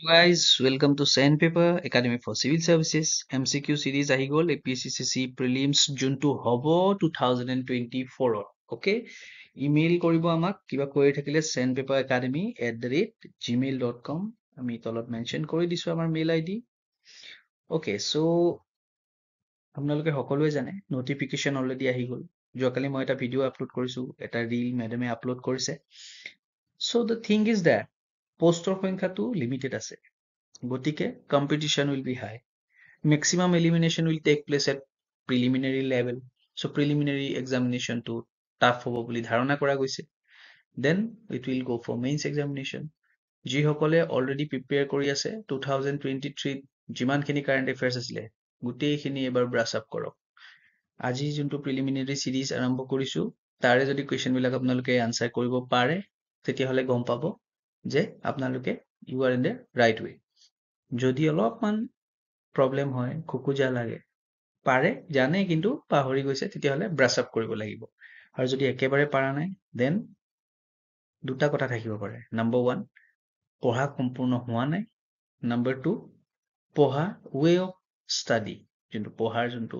guys, welcome to Sandpaper Academy for Civil Services MCQ series আহি গ'ল APSCC prelims যোনটো হ'ব 2024 okay email কৰিব আমাক কিবা কৰি থাকিলে sandpaper academy at the rate gmail dot com আমি তলত মেনশ্যন কৰি দিছোঁ আমাৰ mail I D okay so' আপোনালোকে সকলোৱে জানে নটিফিকেশ্যন অলৰেডি আহি গ'ল। যোৱাকালি মই এটা ভিডিঅ' আপলোড কৰিছোঁ এটা ৰিল মেডামে আপলোড কৰিছে। So' the thing is that পষ্টৰ সংখ্যাটো লিমিটেড আছে। গতিকে competition will be high maximum elimination will take place at preliminary level so' preliminary এক্সামিনেশ্যনটো tough হ'ব বুলি ধাৰণা কৰা গৈছে। Then it will go' for mains examination যিসকলে অলৰেডি প্ৰিপেয়াৰ কৰি আছে টু থাউজেণ্ড টুৱেণ্টি থ্ৰীত যিমানখিনি কাৰেণ্ট এফেয়াৰ্ছ আছিলে গোটেইখিনি এবাৰ ব্ৰাছ আপ কৰক। আজি যোনটো প্ৰিলিমিনাৰী ছিৰিজ আৰম্ভ কৰিছোঁ তাৰে যদি কুৱেশ্যনবিলাক আপোনালোকে আনচাৰ কৰিব পাৰে তেতিয়াহ'লে গম পাব। যে আপোনালোকে you are in the right way যদি অলপমান প্ৰব্লেম হয় খোকোজা লাগে পাৰে জানে কিন্তু পাহৰি গৈছে তেতিয়াহ'লে ব্ৰাছ আপ কৰিব লাগিব। আৰু যদি একেবাৰে পৰা নাই দেন দুটা কথা থাকিব পাৰে। নাম্বাৰ ওৱান পঢ়া সম্পূৰ্ণ হোৱা নাই। নাম্বাৰ টু পঢ়া ৱে অফ ষ্টাডি যোনটো পঢ়াৰ যোনটো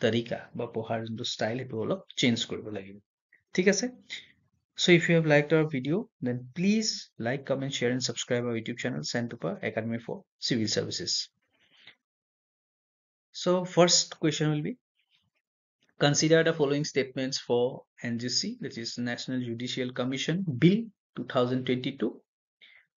তৰিকা বা পঢ়াৰ যোনটো ষ্টাইল সেইটো অলপ চেঞ্জ কৰিব লাগিব। ঠিক আছে? So if you have liked our video, then please like, comment, share and subscribe our YouTube channel Sandpaper Academy for Civil Services. So first question will be, consider the following statements for NJC, that is National Judicial Commission Bill 2022.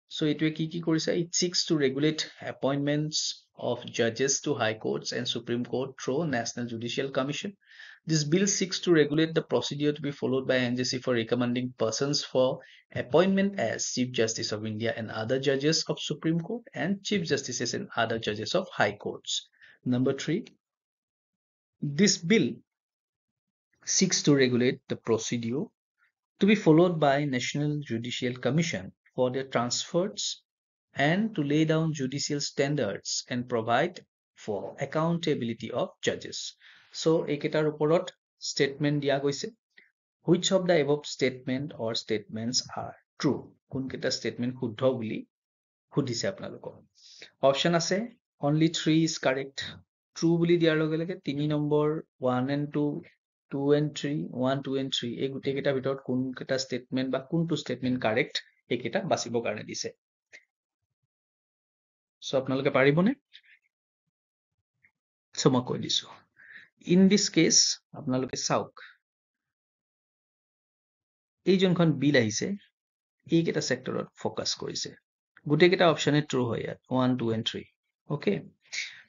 So it it seeks to regulate appointments of judges to high courts and Supreme Court through National Judicial Commission. This bill seeks to regulate the procedure to be followed by NJC for recommending persons for appointment as Chief Justice of India and other judges of Supreme Court and Chief Justices and other judges of High Courts. Number three, this bill seeks to regulate the procedure to be followed by National Judicial Commission for their transfers and to lay down judicial standards and provide for accountability of judges. So এইকেইটাৰ ওপৰত statement দিয়া গৈছে। Which of the এভ statement or statements are true কোনকেইটা statement শুদ্ধ বুলি সুধিছে আপোনালোকক? Option আছে only three is correct true বুলি দিয়াৰ লগে লগে তিনি number one and two two and three one two and three এই গোটেইকেইটাৰ ভিতৰত কোনকেইটা ষ্টেটমেণ্ট বা কোনটো ষ্টেটমেণ্ট কাৰেক্ট এইকেইটা বাচিবৰ কাৰণে দিছে। চ' আপোনালোকে পাৰিবনে? চ' মই কৈ দিছোঁ। ইন দিছ কেছ আপোনালোকে চাওক এই যোনখন বিল আহিছে এইকেইটা চেক্টৰত ফ'কাছ কৰিছে গোটেইকেইটা অপশ্যনে ট্ৰু হয় ইয়াত one two and three okay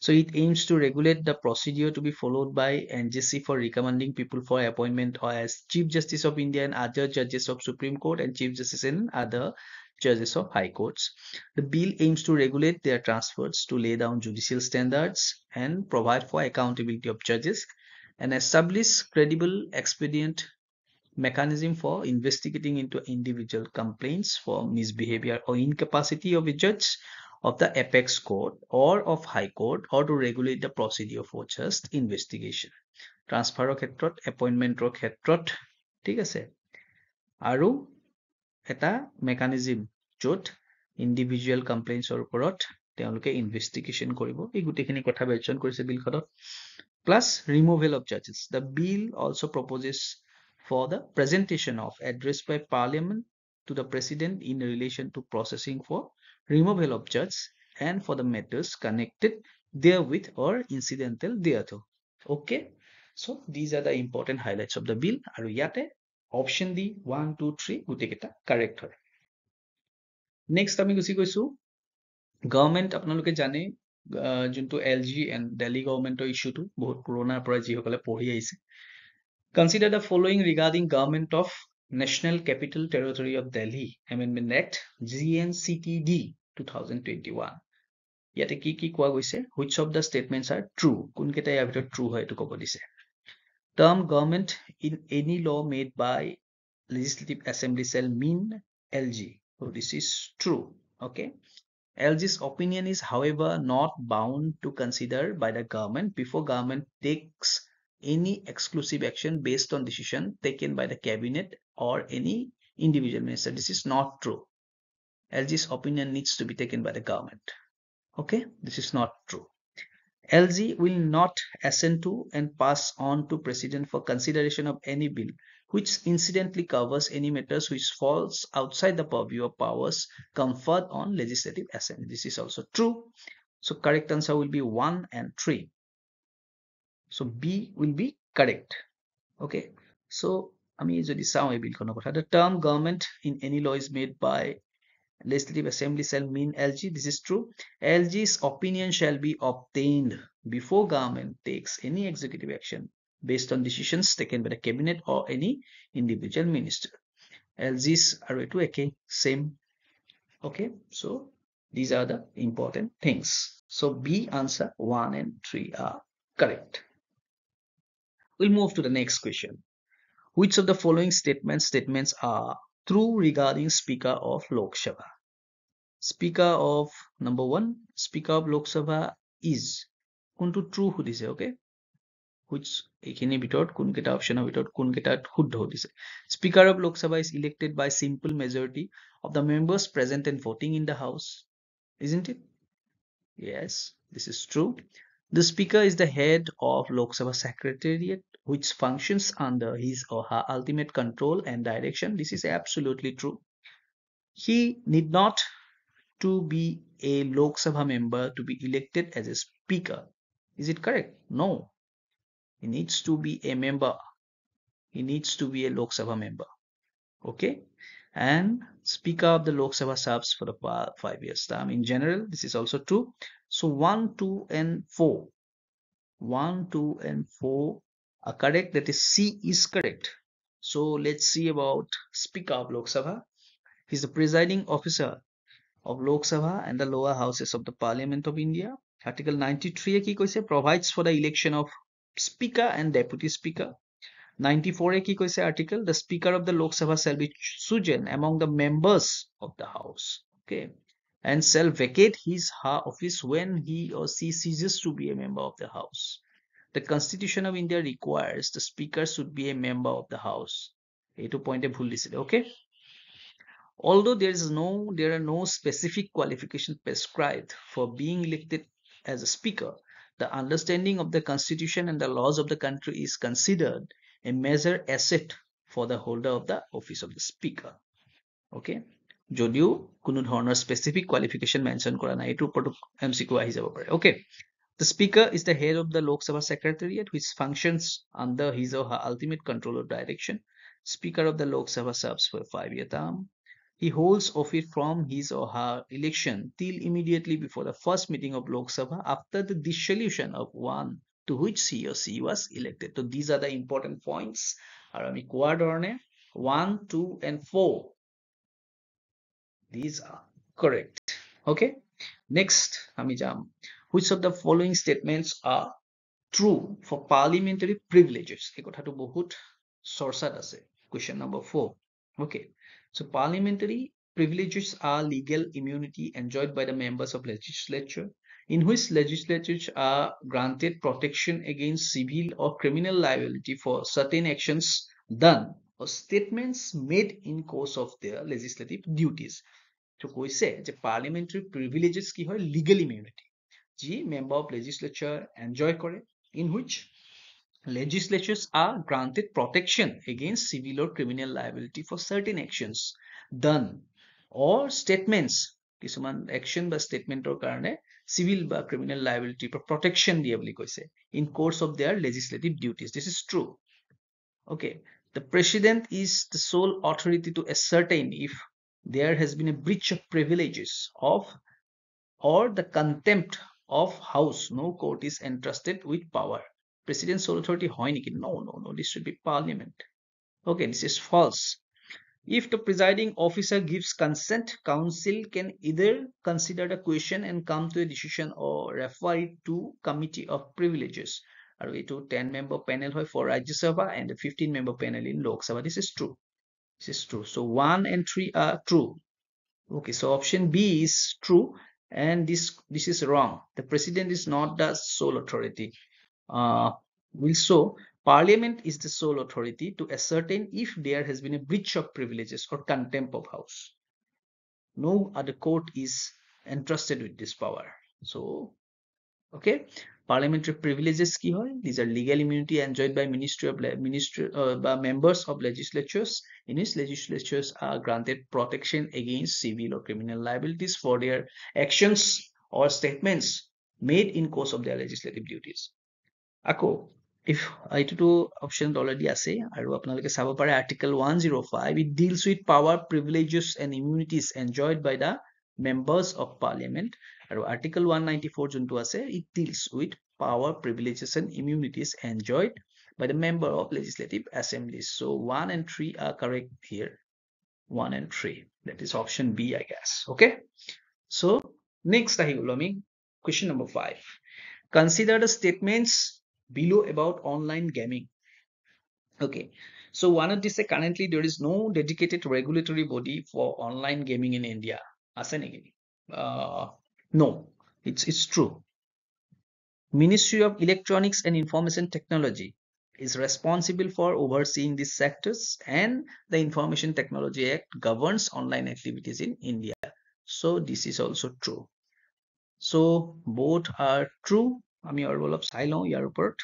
So it aims to regulate the procedure to be followed by NJC for recommending people for appointment as Chief Justice of India and other judges of Supreme Court and Chief Justice and other judges of High Courts. The bill aims to regulate their transfers to lay down judicial standards and provide for accountability of judges and establish credible expedient mechanism for investigating into individual complaints for misbehavior or incapacity of a judge of the apex court or of high court or to regulate the procedure for just investigation ট্ৰান্সফাৰৰ ক্ষেত্ৰত এপইণ্টমেণ্টৰ ক্ষেত্ৰত ঠিক আছে আৰু এটা mechanism য'ত individual কমপ্লেইনছৰ ওপৰত তেওঁলোকে investigation কৰিব এই গোটেইখিনি কথা মেনশ্যন কৰিছে বিলখনত plus removal of জাজেছ the bill also' proposes for the presentation of address by parliament to the president in relation to processing for removal of judge and for the matters connected therewith or incidental thereto. Okay, so these are the important highlights of the bill. আৰু ইয়াতে option D one two three গোটেইকেইটা correct হয়। Next আমি গুচি গৈছো। Government আপোনালোকে জানে যোনটো এল জি এণ্ড দিল্লী গভৰ্ণমেণ্টৰ ইছ্যুটো বহুত পুৰণাৰ পৰা যিসকলে পঢ়ি আহিছে। Consider the following regarding government of National Capital Territory of Delhi Amendment Act GNCTD 2021 ইয়াতে কি কি কোৱা গৈছে? Which of the statements are true? কোনকেইটা ইয়াৰ ভিতৰত true হয় এইটো ক'ব দিছে। Term government in any law made by legislative assembly shall mean LG so this is true okay LG's opinion is however not bound to consider by the government before government takes any exclusive action based on decision taken by the cabinet or any individual minister. This is not true. LG's opinion needs to be taken by the government. Okay, this is not true. LG will not assent to and pass on to President for consideration of any bill which incidentally covers any matters which falls outside the purview of powers conferred on legislative assembly. This is also true. So correct answer will be 1 and 3. So B will be correct. Okay. So আমি যদি চাওঁ এই বিলখনৰ কথা the term government in any law is made by legislative assembly shall mean LG this is true. LG's opinion shall be obtained before government takes any executive action based on decisions taken by the cabinet or any individual minister. LG's are to okay same. Okay so these are the important things. So B answer 1 and 3 are correct. We'll move to the next question. Which of the following statements statements are true regarding Speaker of Lok Sabha? Speaker of number one, Speaker of Lok Sabha is কোনটো true সুধিছে okay which এইখিনিৰ ভিতৰত কোনকেইটা অপশ্যনৰ ভিতৰত কোনকেইটাত শুদ্ধ সুধিছে speaker of Lok Sabha is elected by simple majority of the members present and voting in the house isn't it yes this is true the speaker is the head of lok sabha secretariat which functions under his or her ultimate control and direction. This is absolutely true. He need not to be a Lok Sabha member to be elected as a speaker. Is it correct? No. He needs to be a member. He needs to be a Lok Sabha member. Okay And Speaker of the Lok Sabha serves for the five years term. In general, this is also true. So 1, 2, and 4. 1, 2, and 4 are correct that is C is correct so let's see about Speaker of Lok Sabha he's the presiding officer of Lok Sabha and the lower houses of the Parliament of India article 93 কি কৈছে provides for the election of speaker and deputy speaker 94 কি কৈছে article the speaker of the Lok Sabha shall be chosen among the members of the house okay and shall vacate his her office when he or she ceases to be a member of the house the Constitution of India requires the speaker should be a member of the house. এইটো পইণ্টে ভুল দিছিলে okay although there is no there are no specific qualifications prescribed for being elected as a speaker the understanding of the constitution and the laws of the country is considered a major asset for the holder of the office of the speaker okay যদিও কোনো ধৰণৰ specific qualification mention কৰা নাই এইটোৰ ওপৰতো M C Q আহি যাব পাৰে okay the Speaker is the head of the Lok Sabha Secretariat, which functions under his or her ultimate control or direction. Speaker of the Lok Sabha serves for a five-year term. He holds office from his or her election till immediately before the first meeting of Lok Sabha after the dissolution of one to which he or she was elected. So these are the important points. আৰু আমি কোৱাৰ ধৰণে one two and four these are correct okay next আমি যাম which of the following statements are true for parliamentary privileges এই কথাটো বহুত চৰ্চাত আছে question number 4 okay so parliamentary privileges are legal immunity enjoyed by the members of legislature in which legislatures are granted protection against civil or criminal liability for certain actions done or statements made in course of their legislative duties তো কৈছে যে parliamentary privileges কি হয় legal immunity যি member of legislature enjoy কৰে in which legislatures are granted protection against civil or criminal liability for certain actions done or statements কিছুমান action বা statementৰ কাৰণে civil বা criminal liability protection দিয়ে বুলি কৈছে in course of their legislative duties this is true okay the president is the sole authority to ascertain if there has been a breach of privileges of or the contempt of house no court is entrusted with power president sole authority hoy no no no this should be parliament okay this is false if the presiding officer gives consent council can either consider the question and come to a decision or refer it to committee of privileges আৰু এইটো 10 member panel হয় for Rajya Sabha and a 15 member panel in Lok Sabha this is true this is true so 1 and 3 are true okay so option B is true and this this is wrong the president is not the sole parliament is the sole authority to ascertain if there has been a breach of privileges or contempt of house no other court is entrusted with this power. So, okay, parliamentary privileges ki hoy? These are legal immunity enjoyed by ministry of ministry uh, by members of legislatures. In which legislatures are granted protection against civil or criminal liabilities for their actions or statements made in course of their legislative duties. Ako, if এইটোতো অপশ্যনত already আছে আৰু আপোনালোকে চাব পাৰে article one zero' five it deals with power প্ৰিভিলেজেছ and ইমিউনিটিজ enjoyed by the members of parliament আৰু article one ninety four যোনটো আছে ইট deals with power privileges and immunities enjoyed by the member of legislative assemblies so one and three are correct here one and three that is option b i guess okay so next ahi me question number five consider the statements below about online gaming. Okay, so one of these currently there is no dedicated regulatory body for online gaming in India. Uh, no, it's it's true. Ministry of Electronics and Information Technology is responsible for overseeing these sectors and the Information Technology Act governs online activities in India. So this is also true. So both are true আমি আৰু অলপ চাই লওঁ ইয়াৰ ওপৰত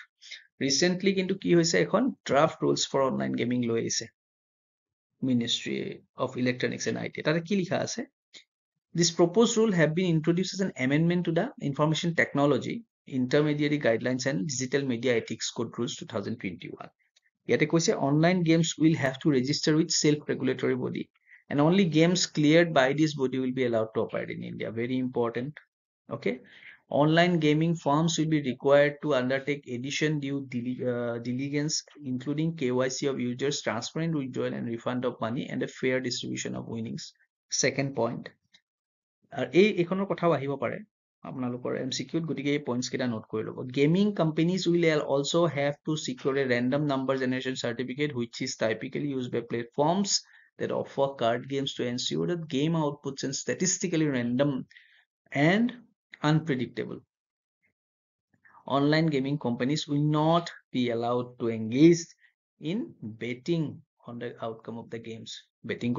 recently কিন্তু কি হৈছে এখন draft rules for online gaming লৈ আহিছে ministry of electronics and I T তাতে কি লিখা আছে this propose rule have bin introduce age an amendment to the information technology intermediate guidelines and digital media ethics code rules two thousand twenty one ইয়াতে কৈছে online games will have to register with shelf regulatory body and only games cleared by this body will be allowed to operate in India. Very important. Okay. Online gaming firms will be required to undertake addition due uh, diligence, including KYC of users, transparent withdrawal and refund of money, and a fair distribution of winnings. Second point. এই এইখনৰ কথাও আহিব পাৰে আপোনালোকৰ M C কিউত গতিকে এই points কেইটা note কৰি ল'ব gaming companies will also' have to secure A random number generation certificate which is টাইপিকেলি use by platforms that offer card games to ensure that game outputs and statistically random and unpredictable. Online gaming companies will not be allowed to engage in betting on the outcome of the games. Betting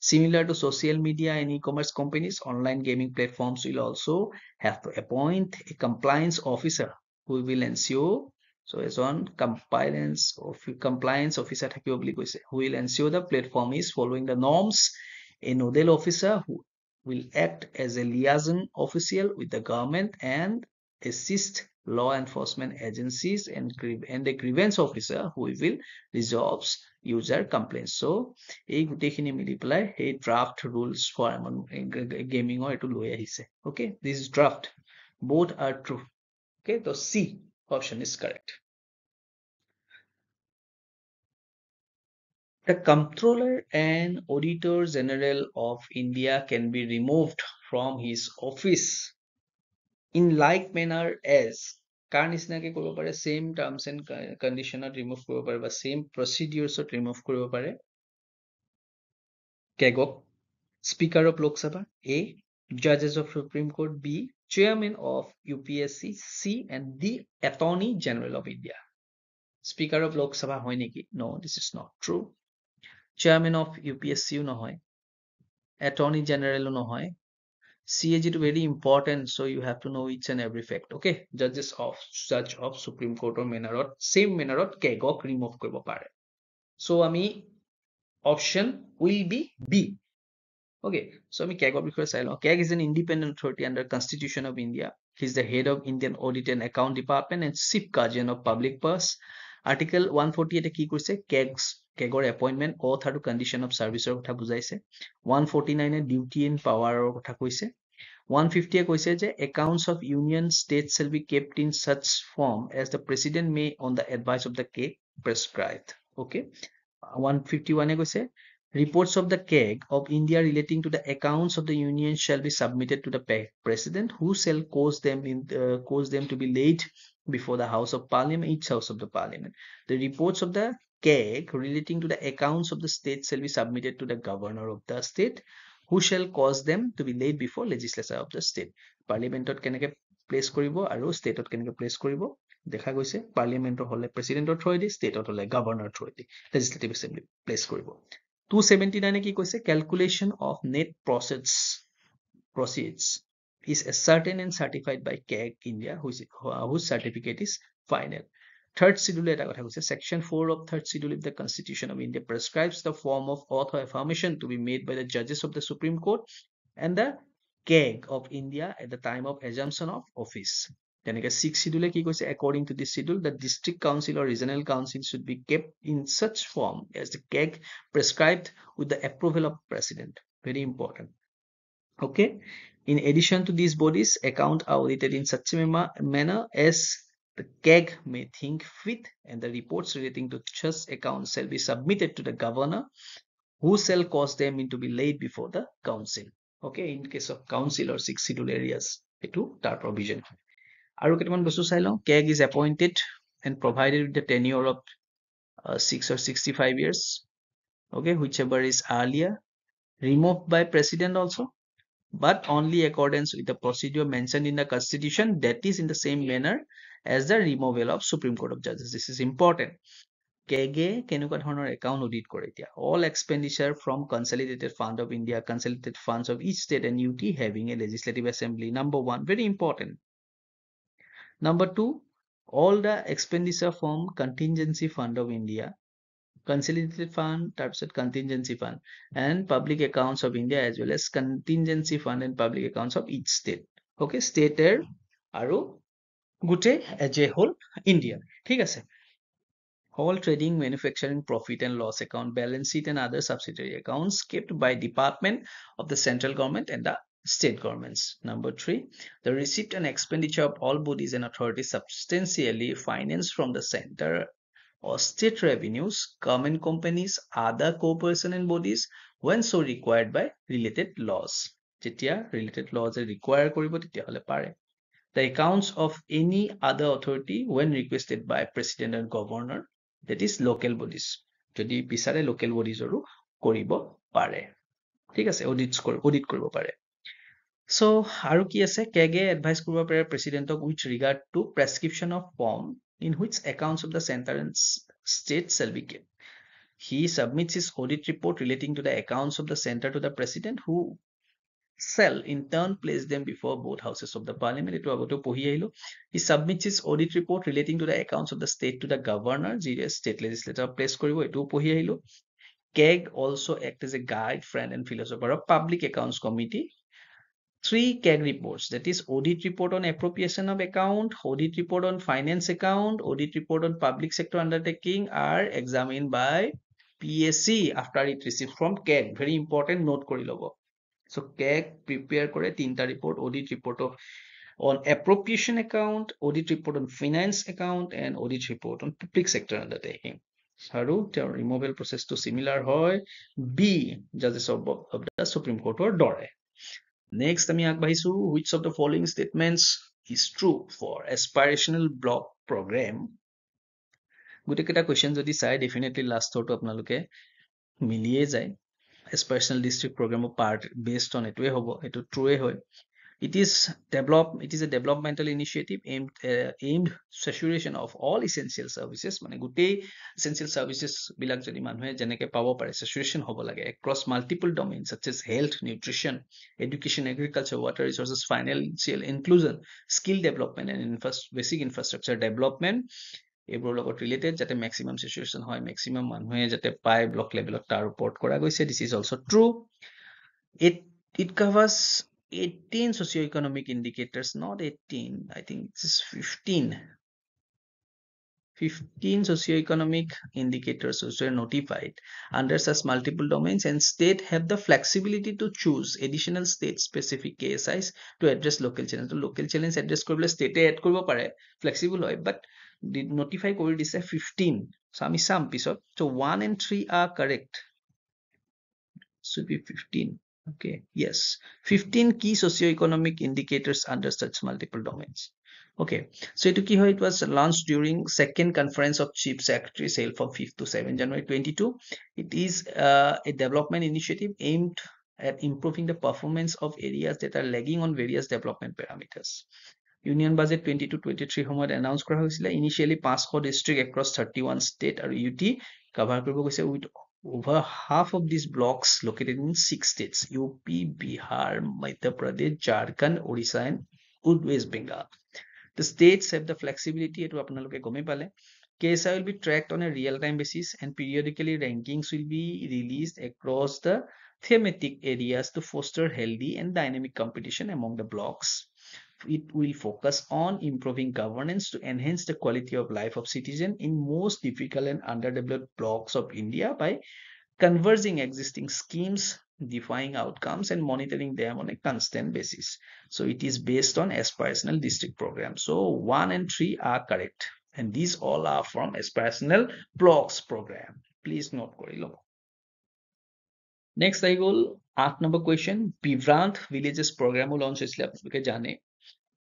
Similar to social media and e-commerce companies, online gaming platforms will also have to appoint a compliance officer who will ensure so as on compliance of compliance officer who will ensure the platform is following the norms a nodal officer who will act as a liaison official with the government and assist law enforcement agencies and, and a grievance officer who will resolve user complaints so এই গোটেইখিনি মিলি পেলাই সেই draft rules for gaming or এইটো লৈ আহিছে okay this is draft both are true okay so c option is The Comptroller and Auditor General of India can be removed from his office in like manner as কাৰ নিচিনাকে কৰিব পাৰে same terms and কণ্ডিশ্যনত remove কৰিব পাৰে বা same প্ৰচিডিউৰ্ছত remove কৰিব পাৰে কেগক speaker of Lok Sabha A জাজেছ of supreme court B chairman of U P S C C and the attorney general of India speaker of Lok Sabha হয় নেকি ন this is not true chairman of U P S চিও নহয় attorney জেনেৰেলো নহয় চি age ইটো very important চ' you have to ন' each and every fact okay জাজেছ of জাজ of supreme কোৰ্টৰ মেনাৰত same মেনাৰত কেগক remove কৰিব পাৰে। চ' আমি option will be B okay so' আমি কেগৰ বিষয়ে চাই লওঁ। Keg is an independent authority under constitution of India he is the head of Indian audit and account department and chief guardian of public purse article one forty এইটে কি কৈছে? কেগছ কেগৰ appointment অথ আৰু condition of ছাৰ্ভিচৰ কথা বুজাইছে one forty নাইনে duty and পাৱাৰৰ কথা কৈছে ওৱান ফিফটিয়ে কৈছে যে accounts of union state shall be kept in Shah form as the president may on the advice of the cake prescribe okay one fifty ওৱানে কৈছে reports of the KEG of India relating to the accounts of the union shall be submitted to the president who shall cause them in uh, cause them to be laid before the house of parliament each house of the parliament the reports of the cake relating to the accounts of the state shall be submitted to the governor of the state who shall cause them to be laid before legislature of the state parliamentত কেনেকে place কৰিব আৰু ষ্টেটত কেনেকে place কৰিব দেখা গৈছে পাৰ্লিয়ামেণ্টৰ হলে প্ৰেচিডেণ্টৰ থ্ৰুৱেদি ষ্টেটত হলে গভৰ্ণৰ থ্ৰুৱেদি লেজিছলেটিভ এছেম্বলি প্লেচ কৰিব টু ছেভেণ্টি নাইনে কি কৈছে calculation of net proceeds proceeds is certain and certified by CAG India, whose, whose certificate is final. third schedule section 4 of third schedule of the constitution of india prescribes the form of oath or affirmation to be made by the judges of the supreme court and the CAG of india at the time of assumption of office. Then sixth schedule according to this schedule the district council or regional council should be kept in such form as the CAG prescribed with the approval of president. Very important. Okay? In addition to these bodies account are audited in such a manner as the CAG may think fit, and the reports relating to such accounts shall be submitted to the governor, who shall cause them into be laid before the council. Okay, in case of council or six schedule areas, etu tar provision. আৰু কেইটামান বস্তু চাই লওঁ CAG is appointed and provided with the tenure of uh, 6 or 65 years okay whichever is earlier removed by president also but only accordance with the procedure mentioned in the constitution that is in the same manner as the removal of supreme court of justice this is important কেগে কেনেকুৱা ধৰণৰ account audit কৰে এতিয়া all expenditure from consolidated fund of India consolidated funds of each state and UT having A legislative assembly number one very important number two all the expenditure from contingency fund of India consolidated fund তাৰপিছত contingency fund and public accounts of India as well as contingency fund and public accounts of each state okay state এৰ আৰু গোটেই as a whole India ঠিক আছে all trading manufacturing profit and loss account balance sheet and other subsidiary accounts kept by department of the central government and the state governments. Number three, the receipt and expenditure of all bodies and authorities substantially financed from the center or state revenues, government companies, other corporation and bodies when so required by related laws. যেতিয়া related laws require কৰিব তেতিয়াহ'লে পাৰে the accounts of any other authority when requested by president and governor that is local bodies যদি বিচাৰে local bodies আৰু কৰিব পাৰে ঠিক আছে audits audit কৰিব পাৰে so আৰু কি আছে কেগে এডভাইচ কৰিব পাৰে প্ৰেচিডেণ্টক with regard to prescription of form accounts of the center and state shall be kept. He submits his audit report relating to the accounts of the center to the president, who shall in turn place them before both houses of the parliament. এইটো আগতেও পঢ়ি আহিলো. He submits his audit report relating to the accounts of the state to the governor, যিয়ে state legislator place কৰিব, এইটোও পঢ়ি আহিলো. KEG also act as a guide, friend, and philosopher of Public Accounts Committee three CAG reports that is audit report on appropriation of account audit report on finance account audit report on public sector undertaking are examined by PSC after it received from CAG very important note kori lobo so CAG prepare kore tinta report audit report of on appropriation account audit report on finance account and audit report on public sector আৰু তেওঁৰ removal প্ৰচেছটো similar হয় বি জাজেছ of the supreme কোৰ্টৰ দৰে Next, আমি আগবাঢ়িছো which of the following statements is true for aspirational block program গোটেইকেইটা কুৱেশ্যন যদি চাই ডেফিনেটলি লাষ্টৰটো আপোনালোকে মিলিয়ে যায় aspirational district program part based on এইটোৱে হ'ব এইটো ট্ৰুৱে হয় it is develop it is a developmental initiative aimed uh, aimed saturation of all essential services মানে গোটেই essential services বিলাক যদি মানুহে যেনেকে পাব পাৰে saturation হ'ব লাগে across multiple domains such as health nutrition education agriculture water resources financial inclusion skill development and infra basic infrastructure development এইবোৰৰ লগত ৰিলেটেড যাতে মেক্সিমাম চিচুৱেশ্যন হয় মেক্সিমাম মানুহে যাতে পায় ব্লক লেভেলত তাৰ ওপৰত কৰা গৈছে this is also' true it it covers 18 socioeconomic indicators, not 18, I think this is 15. 15 socioeconomic indicators which were notified under such multiple domains and state have the flexibility to choose additional state specific KSIs to address local challenge. So local challenge address koribole state add koribo pare flexible hoy but did notify kori dise 15. So ami sam pisot. So 1 and 3 are correct. Should be 15. Okay, yes. 15 key socioeconomic indicators under such multiple domains. Okay, so it, it was launched during second conference of chief secretary sale from 5th to 7 January 22. It is uh, a development initiative aimed at improving the performance of areas that are lagging on various development parameters. Union Budget 22-23 সময়ত announce কৰা হৈছিলে initially 500 district across 31 state আৰু UT cover কৰিব গৈছে with over half of these blocks located in six states UP, Bihar, Madhya Pradesh, Jharkhand, Odisha, and West Bengal. The states have the flexibility to আপোনালোকে গমেই পালে KSI will be tracked on a real-time basis and periodically rankings will be released across the thematic areas to foster healthy and dynamic competition among the blocks. It will focus on improving governance to enhance the quality of life of citizens in most difficult and underdeveloped blocks of India by converging existing schemes, defining outcomes and monitoring them on a constant basis. So it is based on aspirational district programs. So one and three are correct. And these all are from aspirational blocks program. Please note কৰি ল'ব। Next আহি গ'ল আঠ number question বিভ্ৰান্ত villages প্ৰগ্ৰামো launch হৈছিলে আপোনালোকে জানে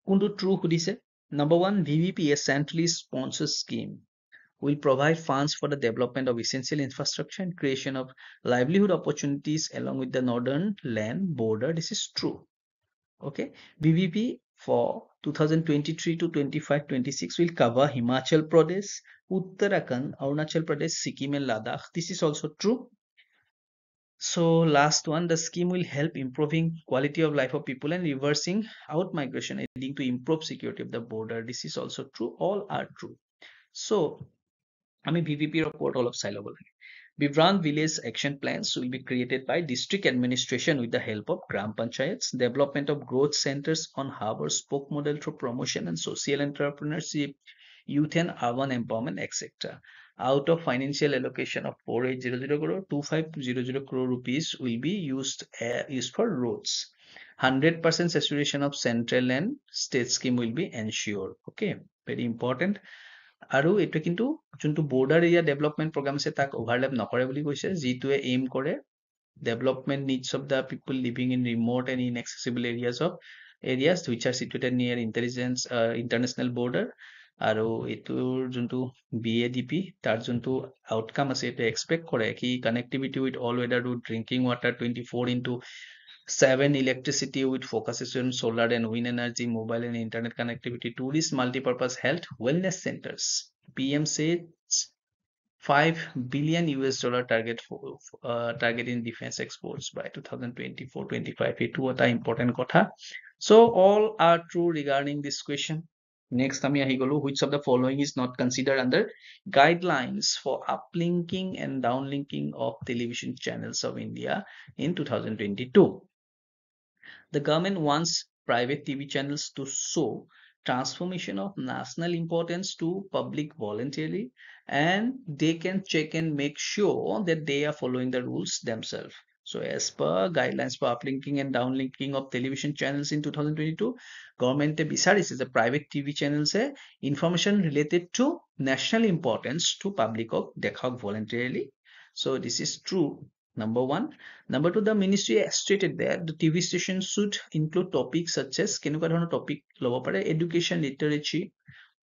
কোনটো ট্ৰু সুধিছে number one V V P A চেন্ট্ৰেলি sponsor scheme will provide funds for the development of essential infrastructure and creation of livelihood opportunities along with the northern land border. This is true. Okay. BVP for 2023 to 25 26 will cover Himachal Pradesh, Uttarakhand, Arunachal Pradesh, Sikkim, and Ladakh. This is also true. so last one the scheme will help improving quality of life of people and reversing out migration leading to improve security of the border this is also true all are true so I mean BVP report all of লাগে Vibrant village action plans will be created by district administration with the help of gram panchayats. Development of growth centers on harbor spoke model through promotion and social entrepreneurship, youth and urban empowerment, etc. Out of financial allocation of 4800 crore, 2500 crore rupees will be used, uh, used for roads. 100% saturation of central and state scheme will be ensured. Okay, very important. আৰু এইটো কিন্তু যোনটো border area development programme আছে তাক overlap নকৰে বুলি কৈছে যিটোৱে aim কৰে development needs of the people living in remote and inaccessible areas of areas which are situated near intelligence international border আৰু এইটোৰ যোনটো বি এ ডি পি তাৰ যোনটো আউটকাম আছে এইটো এক্সপেক্ট কৰে কি connectivity with all weather with drinking water twenty four into seven electricity with focus on solar and wind energy mobile and internet connectivity tourist multipurpose health wellness centres P M C five billion U S dollar target target in defence experts by two thousand twenty four twenty five এইটো এটা important কথা। So' all are true regarding this question Next, আমি আহি গলো which of the following is not considered under guidelines for uplinking and downlinking of television channels of India in 2022. The government wants private TV channels to show transformation of national importance to public voluntarily and they can check and make sure that they are following the rules themselves. So as per guidelines for uplinking and downlinking of television channels in 2022, government বিচাৰিছে যে private TV channels A information related to national importance to public দেখাওক voluntarily. So this is true number one. Number two, the ministry has stated that the TV station should include topics such as কেনেকুৱা ধৰণৰ topic ল'ব পাৰে education, literacy,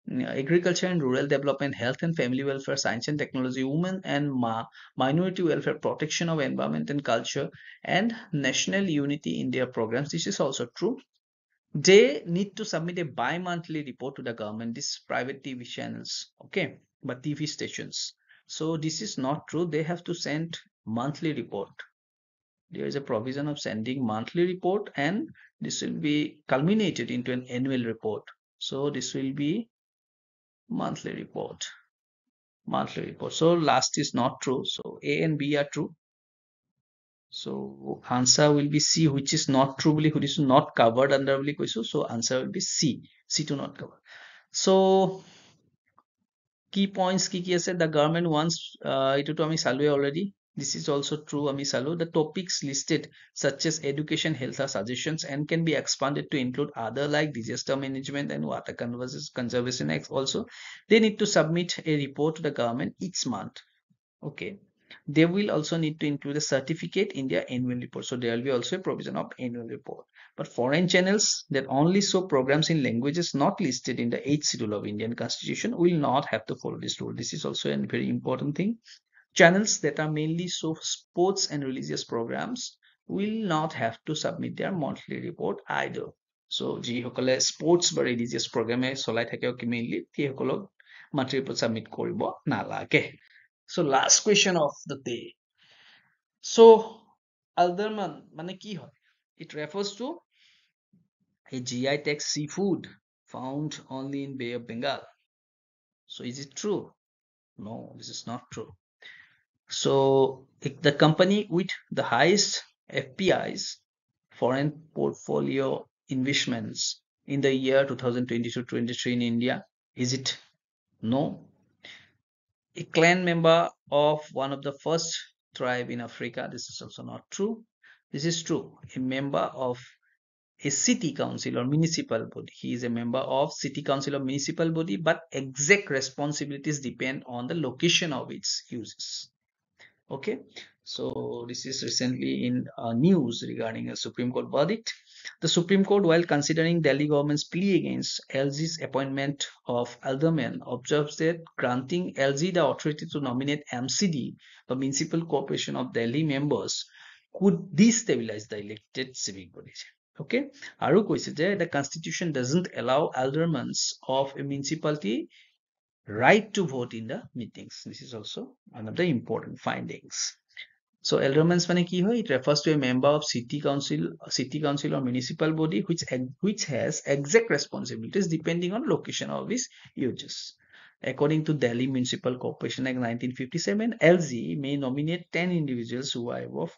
Agriculture and rural development, health and family welfare, science and technology, women and ma minority welfare, protection of environment and culture, and national unity in their programs. This is also true. They need to submit a bi-monthly report to the government, these private TV channels, okay, but TV stations. So this is not true. They have to send monthly report. There is a provision of sending monthly report and this will be culminated into an annual report. So this will be monthly report. Monthly report. So last is not true. So A and B are true. So answer will be C, which is not true, which is not covered under So answer will be C. C to not cover. So key points কি কি আছে the government wants uh, এইটোতো আমি চালোৱে already This is also true, Amisalo. The topics listed, such as education, health, are suggestions and can be expanded to include other like disaster management and water conservation acts. Also, they need to submit a report to the government each month. Okay. They will also need to include a certificate in their annual report. So there will be also a provision of annual report. But foreign channels that only show programs in languages not listed in the 8th schedule of Indian Constitution will not have to follow this rule. This is also a very important thing channels that are mainly show sports and religious programs will not have to submit their monthly report either so যিসকলে sports বা religious প্ৰগ্ৰামে চলাই থাকে mainly সেইসকলক monthly report submit কৰিব নালাগে So last question of the day. so alderman মানে কি হয় it refers to a GI tax seafood found only in Bay of Bengal so is it true no this is not true so the company with the highest FPIs foreign portfolio investments in the year 2022-23 in India is it no a clan member of one of the first tribe in Africa. This is also not true. This is true. A member of a city council or municipal body. He is a member of city council or municipal body, but exact responsibilities depend on the location of its uses okay. So this is recently in uh, news regarding a supreme court verdict. The supreme court while considering delhi government's plea against lg's appointment of alderman observes that granting lg the authority to nominate mcd the municipal corporation of delhi members could destabilize the elected civic body. Okay. Aru koise je the constitution doesn't allow aldermans of a municipality right to vote in the meetings. This is also one of the important findings. So aldermans মানে কি হয়? It refers to a member of city council, city council or municipal body which which has exact responsibilities depending on location of its uses. According to Delhi Municipal Corporation Act 1957, LG may nominate 10 individuals who are above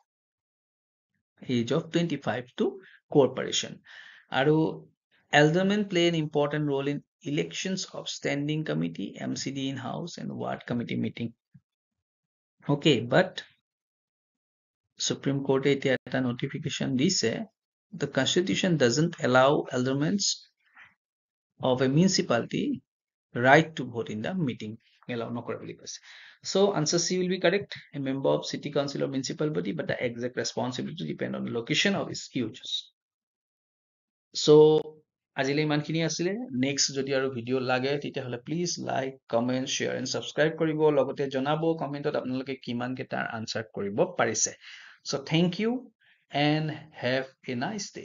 age of 25 to corporation. আৰু aldermen play an important role in elections of standing committee, MCD in house, and ward committee meeting. Okay, but Supreme Court a notification this the constitution doesn't allow aldermans of a municipality right to vote in the meeting. No So answer C will be correct. A member of city council or municipal body, but the exact responsibility depend on the location of its users. So আজিলৈ ইমানখিনি আছিলে। Next যদি আৰু video' লাগে তেতিয়াহ'লে please like comment share and subscribe কৰিব। লগতে জনাব কমেণ্টত আপোনালোকে কিমানকেইটাৰ আনচাৰ কৰিব পাৰিছে। So' thank you and have a nice day